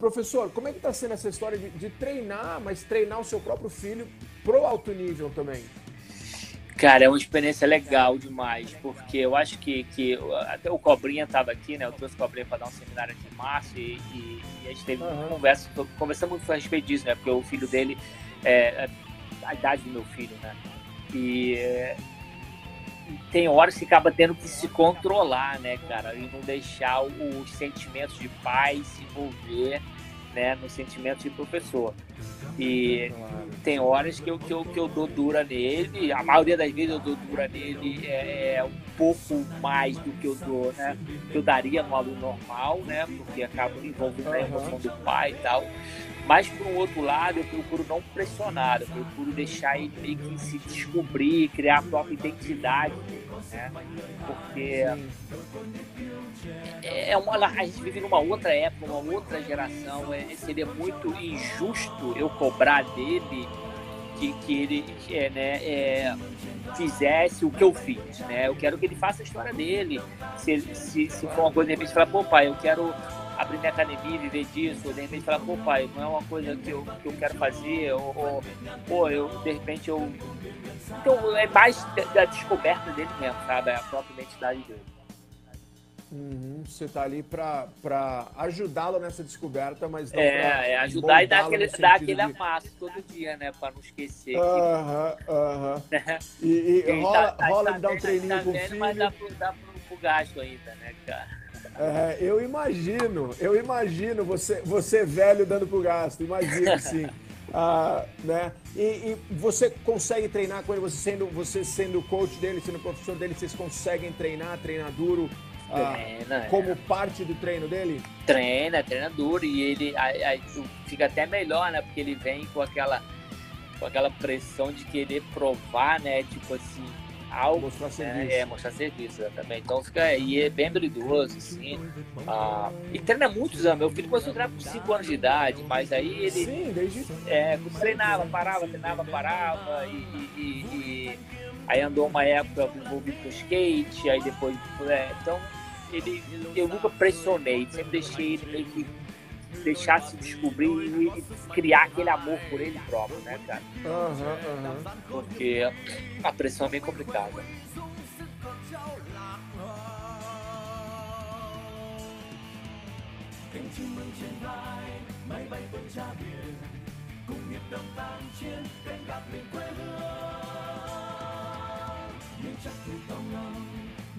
professor, como é que está sendo essa história de, de, treinar, mas treinar o seu próprio filho pro alto nível também? Cara, é uma experiência legal demais, porque eu acho que, que até o Cobrinha estava aqui, né? Eu trouxe o Cobrinha para dar um seminário aqui em março e, e, e a gente teve uhum. uma conversa, conversamos muito a respeito disso, né? Porque o filho dele é, é a idade do meu filho, né? E tem horas que acaba tendo que se controlar, né, cara? E não deixar os sentimentos de pai se envolver né, no sentimento de professor. E tem horas que eu, que, eu, que eu dou dura nele, a maioria das vezes eu dou dura nele é, é um pouco mais do que eu dou, né? Que eu daria no aluno normal, né? Porque acaba envolvendo a emoção do pai e tal. Mas, por um outro lado, eu procuro não pressionar, eu procuro deixar ele meio que se descobrir, criar a própria identidade, né? Porque é uma, a gente vive numa outra época, uma outra geração, é, seria muito injusto eu cobrar dele que, que ele é, né, é, fizesse o que eu fiz, né? Eu quero que ele faça a história dele. Se, se, se for uma coisa, de repente, falar, pô, pai, eu quero abrir minha academia, viver disso, ou de repente falar, pô pai, não é uma coisa que eu, que eu quero fazer, ou, ou pô, eu, de repente eu. Então é mais da descoberta dele mesmo, sabe? É a própria identidade dele. Uhum, você tá ali para ajudá-lo nessa descoberta, mas não É, é ajudar e dar aquele, dar aquele de... amasso todo dia, né? Para não esquecer. Aham, aham. E, e rola, tá, rola tá, de dar um tá treininho tá com o filho. Mas dá pro, dá pro, pro gasto ainda, né, cara? É, eu imagino, eu imagino você, você velho dando pro gasto, imagino sim. Ah, né? E, e, você consegue treinar com ele, você sendo, você sendo coach dele, sendo professor dele, vocês conseguem treinar, treinar duro treina, é. como é. parte do treino dele? Treina, treina duro e ele aí, fica até melhor, né? Porque ele vem com aquela, com aquela pressão de querer provar, né? Tipo assim, algo. Mostrar né? serviço. É, mostrar serviço, exatamente. Então fica. E é bem habilidoso, assim. Ah, e treina muitos anos. Meu filho começou a treinar com 5 anos de idade, mas aí ele. Sim, desde. É, treinava, parava, treinava, parava. E, e, e, aí andou uma época envolvido com skate, aí depois. É, então, ele, eu nunca pressionei, sempre deixei ele meio que deixar se descobrir e criar aquele amor por ele próprio, né, cara? Uhum, uhum. Porque a pressão é bem complicada.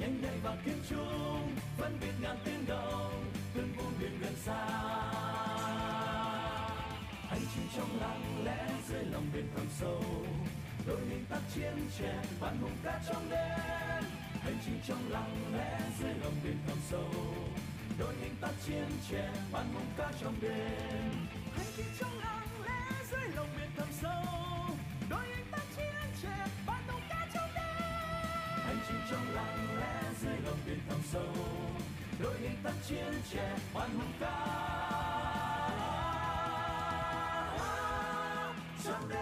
nhanh nhạy và kiên trung bên thẳm sâu. Đôi mình tác chiến trẻ, bạn hùng ca trong đêm. Hành trình trong lặng lẽ dưới lòng biển thẳm sâu. Đôi hình tác chiến trẻ, bạn hùng ca trong đêm. Hành trình trong lặng lẽ dưới lòng biển thẳm sâu. Đôi hình tác chiến trẻ, bạn hùng ca trong đêm. Hành trình trong lặng lẽ dưới lòng biển thẳm sâu. Đôi hình tác chiến trẻ, bạn hùng ca. Someday.